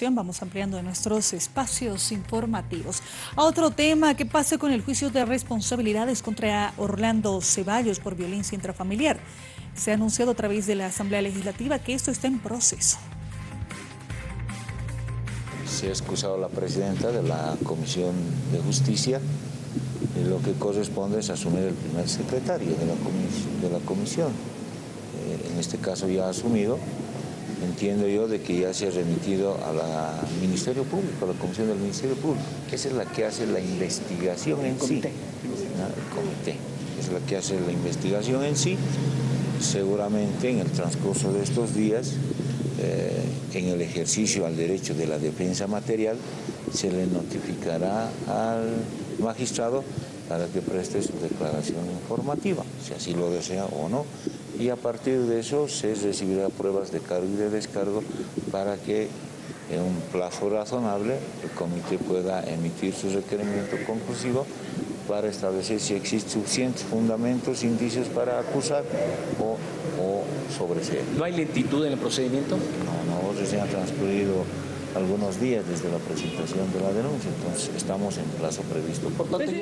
Vamos ampliando nuestros espacios informativos. A otro tema, ¿qué pasa con el juicio de responsabilidades contra Orlando Ceballos por violencia intrafamiliar? Se ha anunciado a través de la Asamblea Legislativa que esto está en proceso. Se ha excusado la presidenta de la Comisión de Justicia lo que corresponde es asumir el primer secretario de la, de la comisión. Eh, en este caso ya ha asumido entiendo yo de que ya se ha remitido al Ministerio Público, a la Comisión del Ministerio Público. Esa es la que hace la investigación en sí. El comité. Es la que hace la investigación en sí. Seguramente en el transcurso de estos días, eh, en el ejercicio al derecho de la defensa material, se le notificará al magistrado para que preste su declaración informativa, si así lo desea o no, y a partir de eso se recibirá pruebas de cargo y de descargo para que en un plazo razonable el comité pueda emitir su requerimiento conclusivo para establecer si existen suficientes fundamentos, indicios para acusar o, o sobreseer. ¿No hay lentitud en el procedimiento? No, no, recién ha transcurrido algunos días desde la presentación de la denuncia, entonces estamos en plazo previsto. Por tanto,